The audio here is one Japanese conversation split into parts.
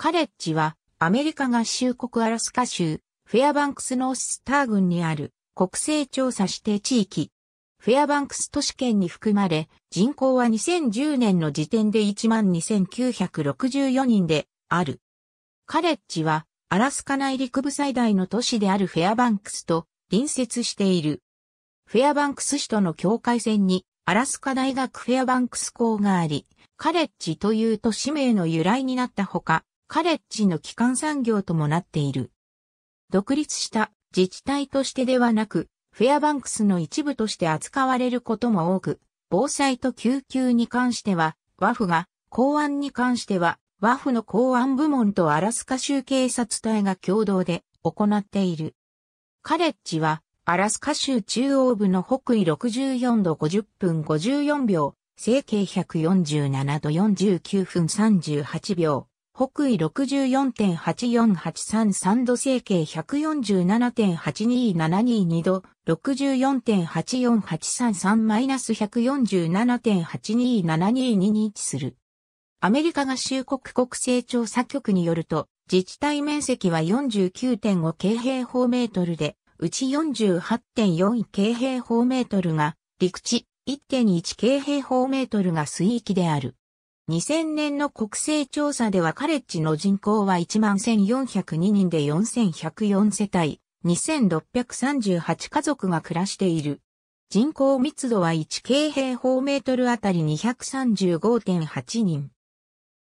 カレッジはアメリカ合衆国アラスカ州フェアバンクスノースター郡にある国勢調査指定地域。フェアバンクス都市圏に含まれ、人口は2010年の時点で12,964人である。カレッジはアラスカ内陸部最大の都市であるフェアバンクスと隣接している。フェアバンクス市との境界線にアラスカ大学フェアバンクス校があり、カレッジという都市名の由来になったほか、カレッジの基幹産業ともなっている。独立した自治体としてではなく、フェアバンクスの一部として扱われることも多く、防災と救急に関しては、ワフが、公安に関しては、ワフの公安部門とアラスカ州警察隊が共同で行っている。カレッジは、アラスカ州中央部の北緯64度50分54秒、整形147度49分38秒、北緯64.84833度整形147.82722度、64.84833-147.82722に位置する。アメリカ合衆国国勢調査局によると、自治体面積は49.5京平方メートルで、うち48.4京平方メートルが陸地、1.1京平方メートルが水域である。2000年の国勢調査ではカレッジの人口は11,402人で4104世帯、2638家族が暮らしている。人口密度は1京平方メートルあたり235.8人。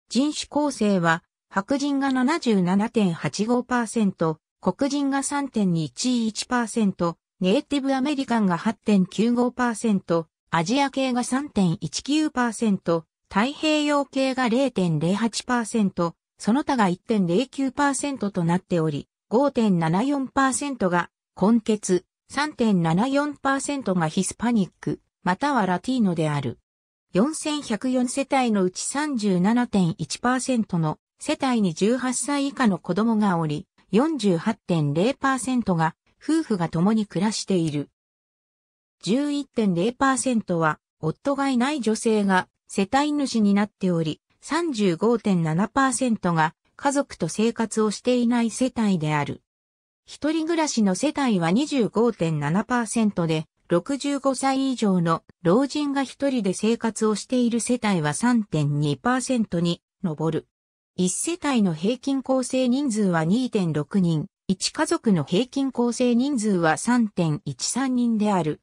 人種構成は白人が77.85%、黒人が3.211%、ネイティブアメリカンが8.95%、アジア系が3.19%、太平洋系が0.08%、その他が1.09%となっており、5.74%が根血、3.74%がヒスパニック、またはラティーノである。4104世帯のうち37.1%の世帯に18歳以下の子供がおり、48.0%が夫婦が共に暮らしている。11.0%は夫がいない女性が世帯主になっており、35.7%が家族と生活をしていない世帯である。一人暮らしの世帯は25.7%で、65歳以上の老人が一人で生活をしている世帯は3.2%に上る。一世帯の平均構成人数は2.6人、一家族の平均構成人数は3.13人である。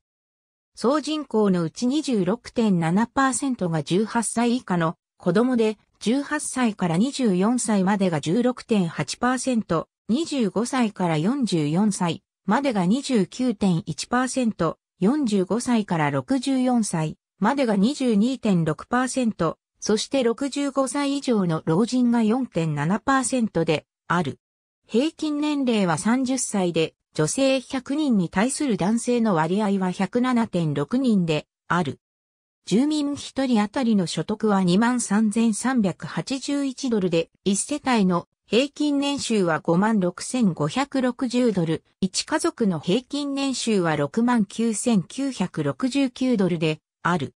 総人口のうち26.7%が18歳以下の子供で、18歳から24歳までが16.8%、25歳から44歳までが29.1%、45歳から64歳までが22.6%、そして65歳以上の老人が4.7%である。平均年齢は30歳で、女性100人に対する男性の割合は107.6人である。住民1人当たりの所得は23,381ドルで、1世帯の平均年収は56,560ドル、1家族の平均年収は69,969ドルである。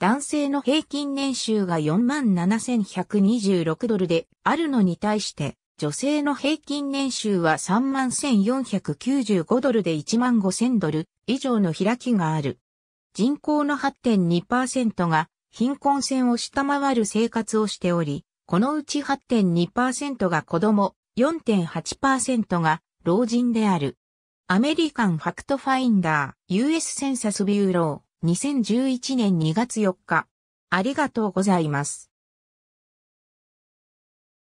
男性の平均年収が47,126ドルであるのに対して、女性の平均年収は31,495ドルで1万5,000ドル以上の開きがある。人口の8.2%が貧困線を下回る生活をしており、このうち8.2%が子供、4.8%が老人である。アメリカンファクトファインダー US センサスビューロー2011年2月4日。ありがとうございます。